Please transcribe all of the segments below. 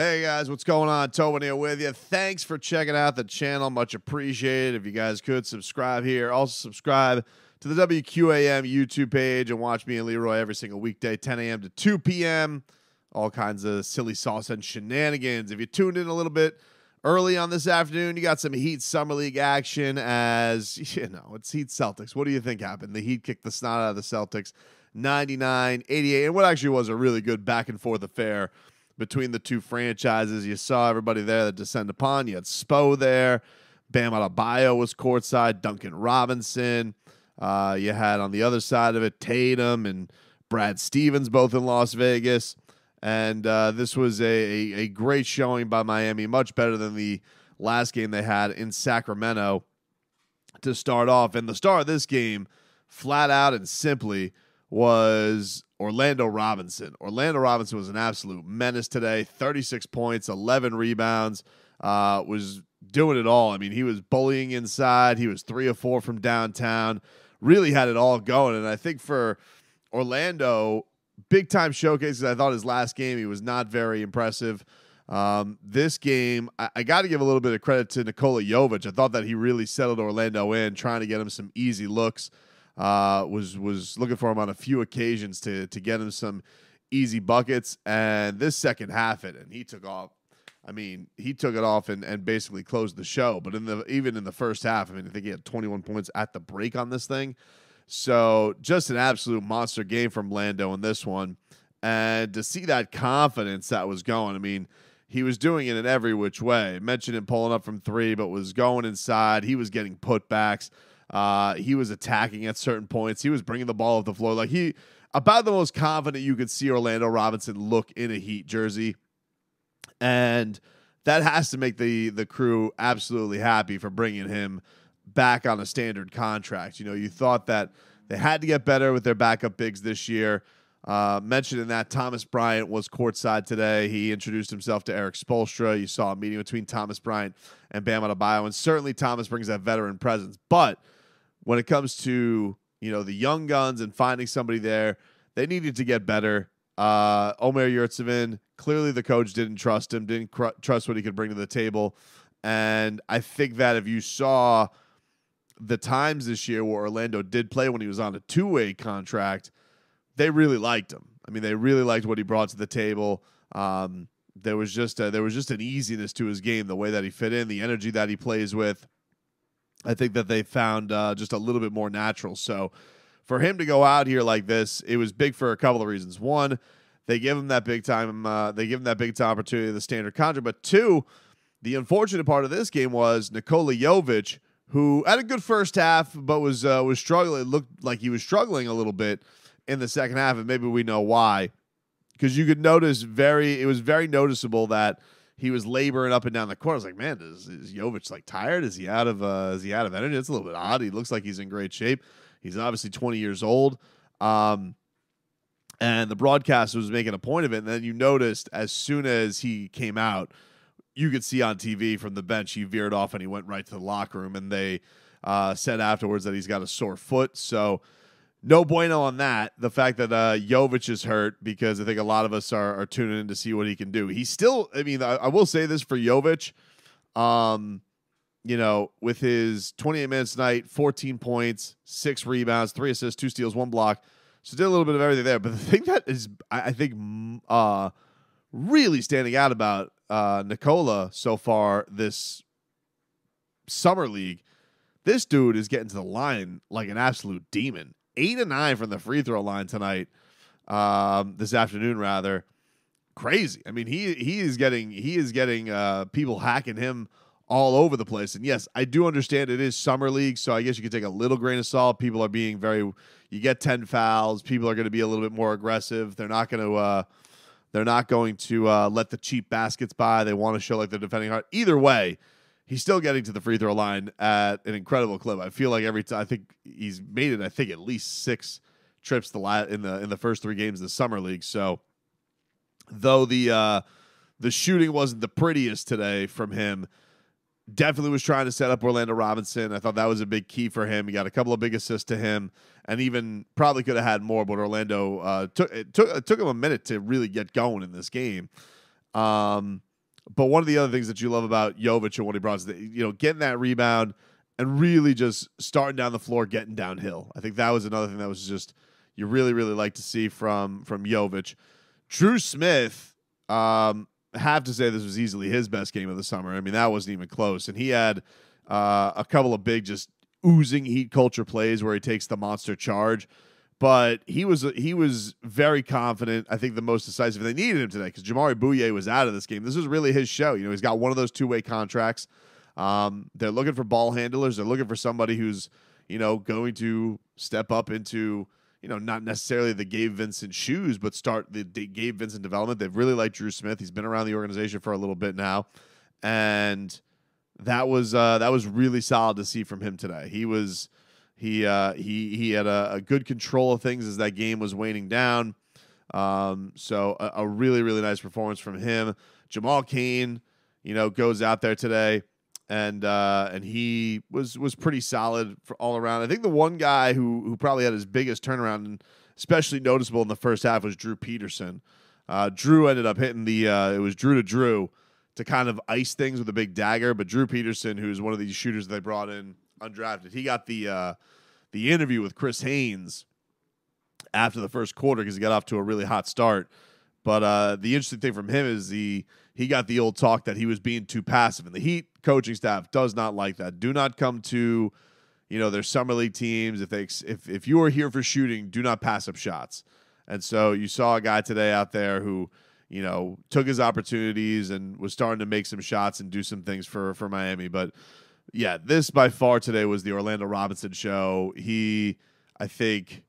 Hey guys, what's going on? Tobin here with you. Thanks for checking out the channel. Much appreciated. If you guys could subscribe here, also subscribe to the WQAM YouTube page and watch me and Leroy every single weekday, 10 a.m. to 2 p.m. All kinds of silly sauce and shenanigans. If you tuned in a little bit early on this afternoon, you got some Heat Summer League action as, you know, it's Heat Celtics. What do you think happened? The Heat kicked the snot out of the Celtics 99 88, and what actually was a really good back and forth affair between the two franchises. You saw everybody there that descend upon. You had Spo there. Bam Adebayo was courtside. Duncan Robinson. Uh, you had on the other side of it Tatum and Brad Stevens both in Las Vegas. And uh, this was a, a, a great showing by Miami, much better than the last game they had in Sacramento to start off. And the star of this game, flat out and simply, was Orlando Robinson. Orlando Robinson was an absolute menace today 36 points, 11 rebounds, uh, was doing it all. I mean, he was bullying inside, he was three or four from downtown, really had it all going. And I think for Orlando, big time showcases. I thought his last game, he was not very impressive. Um, this game, I, I got to give a little bit of credit to Nikola Jovic. I thought that he really settled Orlando in, trying to get him some easy looks. Uh, was was looking for him on a few occasions to to get him some easy buckets. And this second half it, and he took off. I mean, he took it off and, and basically closed the show. But in the even in the first half, I mean, I think he had 21 points at the break on this thing. So just an absolute monster game from Lando in this one. And to see that confidence that was going, I mean, he was doing it in every which way. I mentioned him pulling up from three, but was going inside. He was getting putbacks. Uh, he was attacking at certain points. He was bringing the ball off the floor. Like he, about the most confident you could see Orlando Robinson look in a Heat jersey, and that has to make the the crew absolutely happy for bringing him back on a standard contract. You know, you thought that they had to get better with their backup bigs this year. Uh, mentioned in that Thomas Bryant was courtside today. He introduced himself to Erik Spoelstra. You saw a meeting between Thomas Bryant and Bam Adebayo, and certainly Thomas brings that veteran presence. But when it comes to you know the young guns and finding somebody there, they needed to get better. Uh, Omer Yurtseven, clearly the coach didn't trust him, didn't cr- trust what he could bring to the table, and I think that if you saw the times this year where Orlando did play when he was on a two way contract, they really liked him. I mean, they really liked what he brought to the table. Um, there was just a, there was just an easiness to his game, the way that he fit in, the energy that he plays with. I think that they found uh, just a little bit more natural. So for him to go out here like this, it was big for a couple of reasons. One, they give him that big time, uh, they give him that big time opportunity, the standard contract. But two, the unfortunate part of this game was Nikola Jovic, who had a good first half, but was uh, was struggling. It looked like he was struggling a little bit in the second half, and maybe we know why. Because you could notice very, it was very noticeable that he was laboring up and down the court. I was like, man, is, is Jovic like tired? Is he out of uh, is he out of energy? It's a little bit odd. He looks like he's in great shape. He's obviously 20 years old. Um, and the broadcast was making a point of it. And then you noticed as soon as he came out, you could see on TV from the bench he veered off and he went right to the locker room. And they uh, said afterwards that he's got a sore foot. So no bueno on that. The fact that uh, Jovic is hurt because I think a lot of us are, are tuning in to see what he can do. He's still, I mean, I, I will say this for Jovic, um, you know, with his 28 minutes tonight, 14 points, six rebounds, three assists, two steals, one block. So did a little bit of everything there. But the thing that is, I, I think, uh, really standing out about uh, Nikola so far this summer league, this dude is getting to the line like an absolute demon eight and nine from the free throw line tonight, um, this afternoon rather. Crazy. I mean, he he is getting he is getting uh, people hacking him all over the place. And yes, I do understand it is summer league, so I guess you could take a little grain of salt. People are being very you get 10 fouls, people are going to be a little bit more aggressive. They're not going to uh, they're not going to uh, let the cheap baskets by. They want to show like they're defending hard. Either way, he's still getting to the free throw line at an incredible clip. I feel like every time I think he's made it. I think at least six trips the la- in the in the first three games of the summer league. So though the uh, the shooting wasn't the prettiest today from him, definitely was trying to set up Orlando Robinson. I thought that was a big key for him. He got a couple of big assists to him, and even probably could have had more. But Orlando uh, took it took it took him a minute to really get going in this game. Um, But one of the other things that you love about Jovic and what he brought is that, you know, getting that rebound and really just starting down the floor, getting downhill. I think that was another thing that was just you really, really like to see from from Jovic. Drew Smith, um, have to say this was easily his best game of the summer. I mean, that wasn't even close. And he had uh, a couple of big, just oozing heat culture plays where he takes the monster charge. But he was he was very confident. I think the most decisive. They needed him today because Jamaree Bouyea was out of this game. This was really his show. You know, he's got one of those two way contracts. Um, they're looking for ball handlers. They're looking for somebody who's you know going to step up into you know not necessarily the Gabe Vincent shoes, but start the, the Gabe Vincent development. They've really liked Drew Smith. He's been around the organization for a little bit now, and that was uh, that was really solid to see from him today. He was he uh, he he had a, a, good control of things as that game was waning down. Um, so a, a, really really nice performance from him. Jamal Cain, you know, goes out there today and uh, and he was was pretty solid for all around. I think the one guy who who probably had his biggest turnaround and especially noticeable in the first half was Drew Peterson. Uh, Drew ended up hitting the uh, it was Drew to Drew to kind of ice things with a big dagger, but Drew Peterson, who's one of these shooters they brought in undrafted. He got the uh, the interview with Chris Haynes after the first quarter because he got off to a really hot start. But uh, the interesting thing from him is the he got the old talk that he was being too passive, and the Heat coaching staff does not like that. Do not come to you know their summer league teams if they if if you are here for shooting, do not pass up shots. And so you saw a guy today out there who you know took his opportunities and was starting to make some shots and do some things for for Miami, but yeah, this by far today was the Orlando Robinson show. He, I think,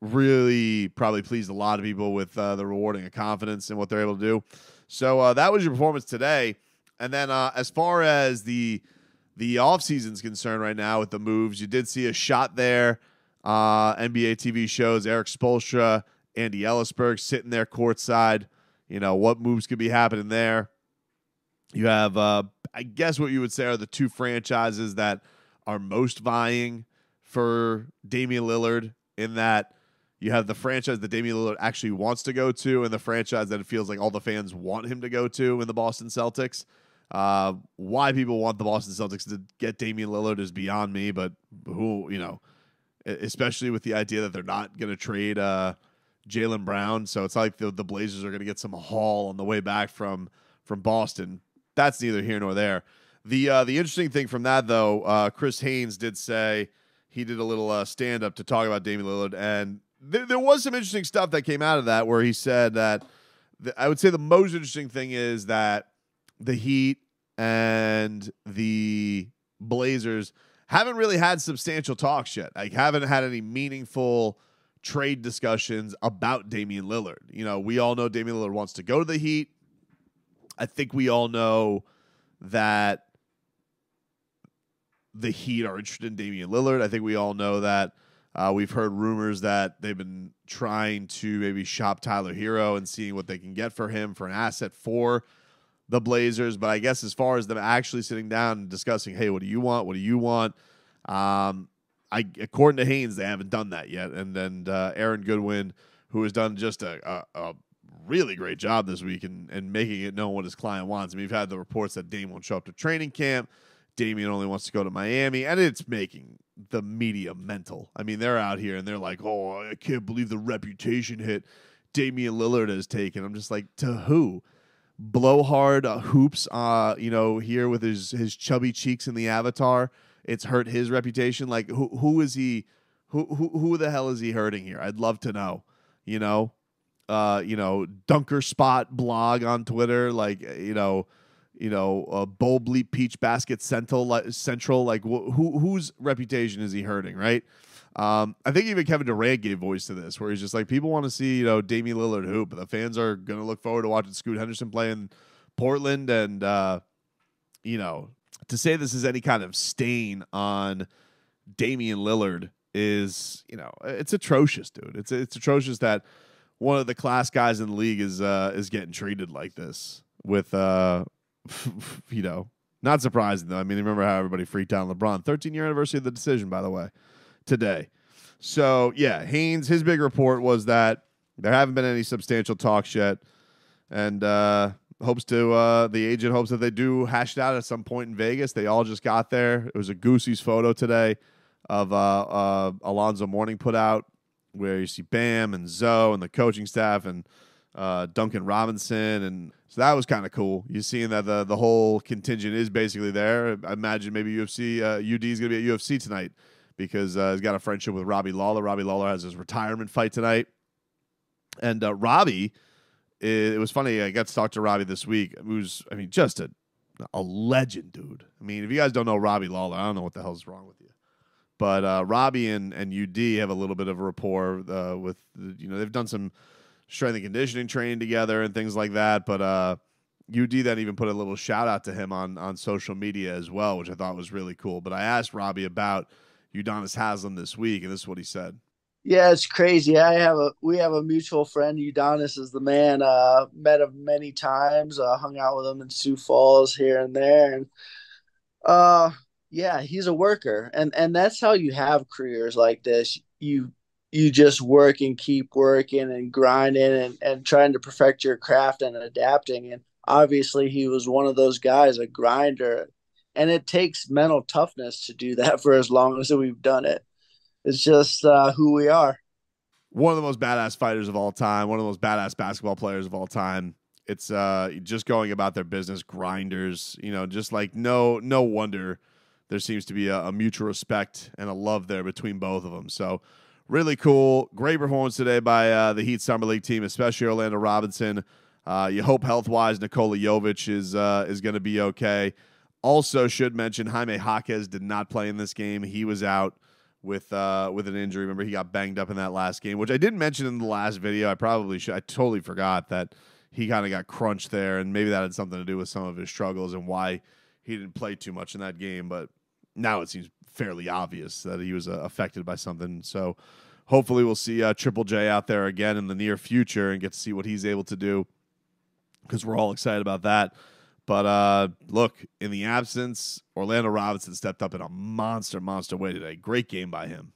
really probably pleased a lot of people with uh, the rewarding of confidence and what they're able to do. So uh, that was your performance today. And then uh, as far as the the offseason is concerned right now with the moves, you did see a shot there. Uh, NBA TV shows Erik Spoelstra, Andy Elisburg sitting there courtside. You know, what moves could be happening there? You have, uh, I guess, what you would say are the two franchises that are most vying for Damian Lillard. In that, you have the franchise that Damian Lillard actually wants to go to, and the franchise that it feels like all the fans want him to go to in the Boston Celtics. Uh, why people want the Boston Celtics to get Damian Lillard is beyond me, but who, you know, especially with the idea that they're not going to trade uh, Jaylen Brown. So it's like the, the Blazers are going to get some haul on the way back from from Boston that's neither here nor there. The uh, the interesting thing from that though, uh, Chris Haynes did say he did a little uh, stand up to talk about Damian Lillard, and th- there was some interesting stuff that came out of that where he said that th- I would say the most interesting thing is that the Heat and the Blazers haven't really had substantial talks yet. Like haven't had any meaningful trade discussions about Damian Lillard. You know, we all know Damian Lillard wants to go to the Heat. I think we all know that the Heat are interested in Damian Lillard. I think we all know that. Uh, we've heard rumors that they've been trying to maybe shop Tyler Herro and seeing what they can get for him for an asset for the Blazers. But I guess as far as them actually sitting down and discussing, hey, what do you want? What do you want? Um, I according to Haynes, they haven't done that yet. And then uh, Aaron Goodwin, who has done just a, a, a really great job this week and and making it known what his client wants. I mean, we've had the reports that Dame won't show up to training camp. Damian only wants to go to Miami, and it's making the media mental. I mean, they're out here and they're like, "Oh, I can't believe the reputation hit Damian Lillard has taken." I'm just like, to who? Blowhard uh, hoops, uh, you know, here with his his chubby cheeks in the avatar. It's hurt his reputation. Like, who who is he? Who who who the hell is he hurting here? I'd love to know. You know, uh, you know, Dunker Spot blog on Twitter, like you know, you know, uh, Bowl Bleep Peach Basket Central, like, Central, like wh- who whose reputation is he hurting, right? Um, I think even Kevin Durant gave voice to this, where he's just like, people want to see, you know, Damian Lillard hoop, but the fans are to look forward to watching Scoot Henderson play in Portland, and uh, you know, to say this is any kind of stain on Damian Lillard is, you know, it's atrocious, dude. It's it's atrocious that one of the class guys in the league is uh, is getting treated like this with uh, you know not surprising though. I mean, remember how everybody freaked out on LeBron. 13 year anniversary of the decision, by the way, today. So yeah, Haynes. His big report was that there haven't been any substantial talks yet, and uh, hopes to uh, the agent hopes that they do hash it out at some point in Vegas. They all just got there. It was a Goosey's photo today of uh, uh, Alonzo Mourning put out where you see Bam and Zoe and the coaching staff and uh, Duncan Robinson, and so that was kind of cool. You're seeing that the the whole contingent is basically there. I imagine maybe UFC uh, UD is going to be at UFC tonight because uh, he's got a friendship with Robbie Lawler. Robbie Lawler has his retirement fight tonight, and uh, Robbie. It, it was funny. I got to talk to Robbie this week. Who's I mean, just a a legend, dude. I mean, if you guys don't know Robbie Lawler, I don't know what the hell's wrong with you. But uh, Robbie and, and UD have a little bit of a rapport uh, with, you know, they've done some strength and conditioning training together and things like that. But uh, UD then even put a little shout out to him on, on social media as well, which I thought was really cool. But I asked Robbie about Udonis Haslem this week, and this is what he said. Yeah, it's crazy. I have a we have a mutual friend. Udonis is the man. Uh, met him many times. Uh, hung out with him in Sioux Falls here and there, and uh, yeah, he's a worker, and and that's how you have careers like this. You you just work and keep working and grinding and, and trying to perfect your craft and adapting. And obviously, he was one of those guys, a grinder. And it takes mental toughness to do that for as long as we've done it. It's just uh, who we are. One of the most badass fighters of all time, one of the most badass basketball players of all time. It's uh, just going about their business, grinders. You know, just like no no wonder there seems to be a, a, mutual respect and a love there between both of them. So, really cool. Great performance today by uh, the Heat Summer League team, especially Orlando Robinson. Uh, you hope health wise Nikola Jovic is uh, is going to be okay. Also, should mention Jaime Jaquez did not play in this game. He was out with uh, with an injury. Remember, he got banged up in that last game, which I didn't mention in the last video. I probably should. I totally forgot that he kind of got crunched there, and maybe that had something to do with some of his struggles and why he didn't play too much in that game, but now it seems fairly obvious that he was uh, affected by something. So hopefully we'll see uh, Triple J out there again in the near future and get to see what he's able to do because we're all excited about that. But uh, look, in the absence, Orlando Robinson stepped up in a monster, monster way today. Great game by him.